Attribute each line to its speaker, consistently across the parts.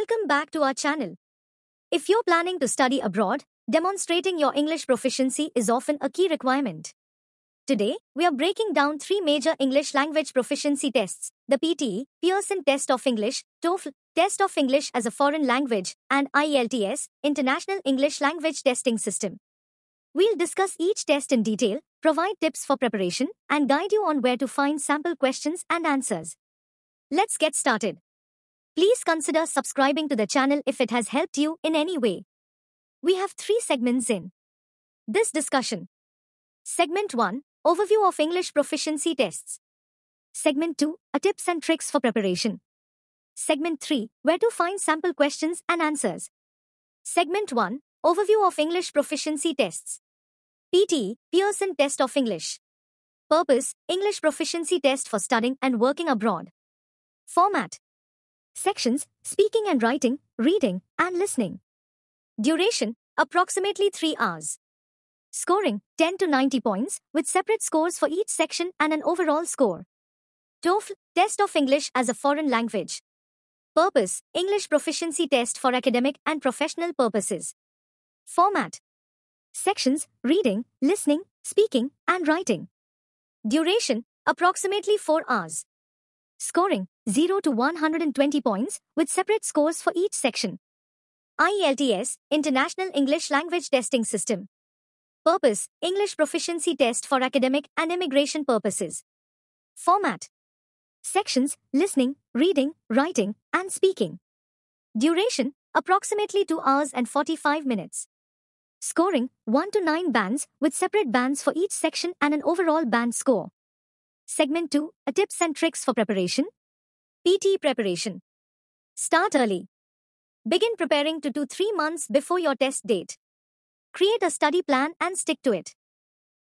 Speaker 1: Welcome back to our channel. If you're planning to study abroad, demonstrating your English proficiency is often a key requirement. Today, we are breaking down three major English language proficiency tests the PTE, Pearson Test of English, TOEFL, Test of English as a Foreign Language, and IELTS, International English Language Testing System. We'll discuss each test in detail, provide tips for preparation, and guide you on where to find sample questions and answers. Let's get started. Please consider subscribing to the channel if it has helped you in any way. We have three segments in this discussion. Segment 1 Overview of English Proficiency Tests. Segment 2 A Tips and Tricks for Preparation. Segment 3 Where to find sample questions and answers. Segment 1 Overview of English Proficiency Tests. PT Pearson Test of English. Purpose English Proficiency Test for studying and working abroad. Format Sections Speaking and writing, reading, and listening. Duration Approximately 3 hours. Scoring 10 to 90 points, with separate scores for each section and an overall score. TOEFL Test of English as a Foreign Language. Purpose English Proficiency Test for academic and professional purposes. Format Sections Reading, Listening, Speaking, and Writing. Duration Approximately 4 hours. Scoring 0 to 120 points, with separate scores for each section. IELTS International English Language Testing System. Purpose English Proficiency Test for academic and immigration purposes. Format Sections Listening, Reading, Writing, and Speaking. Duration Approximately 2 hours and 45 minutes. Scoring 1 to 9 bands, with separate bands for each section and an overall band score. Segment 2 A Tips and Tricks for Preparation. PT Preparation. Start early. Begin preparing 2 to 3 months before your test date. Create a study plan and stick to it.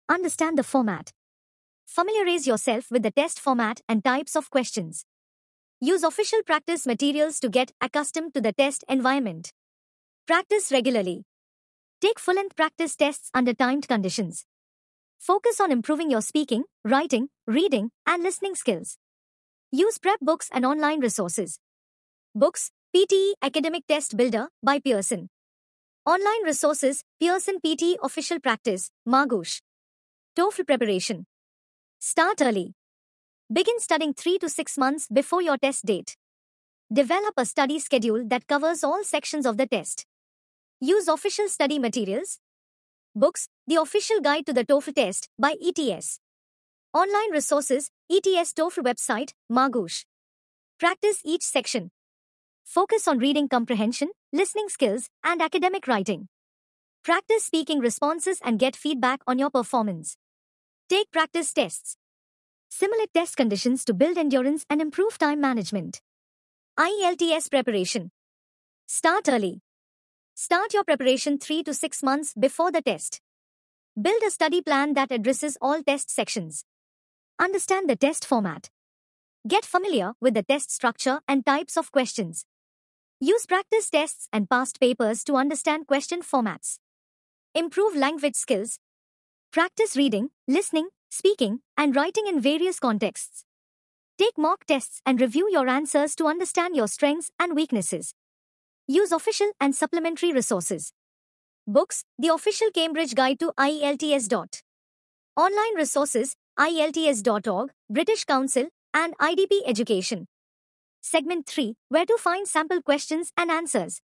Speaker 1: Understand the format. Familiarize yourself with the test format and types of questions. Use official practice materials to get accustomed to the test environment. Practice regularly. Take full length practice tests under timed conditions. Focus on improving your speaking, writing, reading, and listening skills. Use prep books and online resources. Books PTE Academic Test Builder by Pearson. Online resources Pearson PTE Official Practice, Magoosh. TOEFL Preparation. Start early. Begin studying 3 to 6 months before your test date. Develop a study schedule that covers all sections of the test. Use official study materials. Books The Official Guide to the TOEFL Test by ETS. Online resources ETS TOEFL website, Magoosh. Practice each section. Focus on reading comprehension, listening skills, and academic writing. Practice speaking responses and get feedback on your performance. Take practice tests. Simulate test conditions to build endurance and improve time management. IELTS preparation. Start early. Start your preparation 3 to 6 months before the test. Build a study plan that addresses all test sections. Understand the test format. Get familiar with the test structure and types of questions. Use practice tests and past papers to understand question formats. Improve language skills. Practice reading, listening, speaking, and writing in various contexts. Take mock tests and review your answers to understand your strengths and weaknesses. Use official and supplementary resources. Books The Official Cambridge Guide to IELTS. Online resources IELTS.org, British Council, and IDP Education. Segment 3 Where to find sample questions and answers.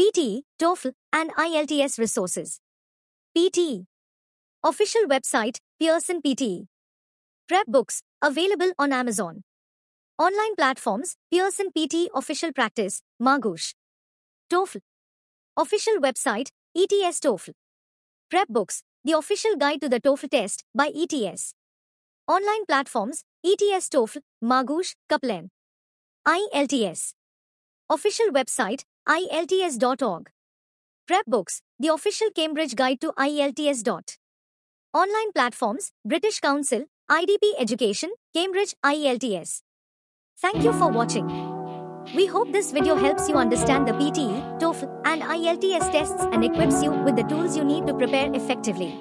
Speaker 1: PTE, TOEFL, and IELTS resources. PTE. Official website Pearson PTE. Prep books available on Amazon. Online platforms Pearson PTE Official Practice, Magoosh. TOEFL. Official website ETS TOEFL. Prep books The Official Guide to the TOEFL Test by ETS. Online platforms ETS TOEFL, Magoosh, Kaplan. IELTS. Official website IELTS.org. Prep books The Official Cambridge Guide to IELTS. Dot. Online platforms British Council, IDP Education, Cambridge IELTS. Thank you for watching. We hope this video helps you understand the PTE, TOEFL, and IELTS tests and equips you with the tools you need to prepare effectively.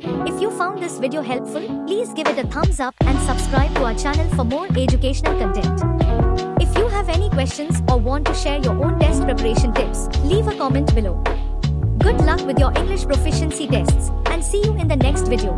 Speaker 1: If you found this video helpful, please give it a thumbs up and subscribe to our channel for more educational content. If you have have any questions or want to share your own test preparation tips, leave a comment below. Good luck with your English proficiency tests and see you in the next video.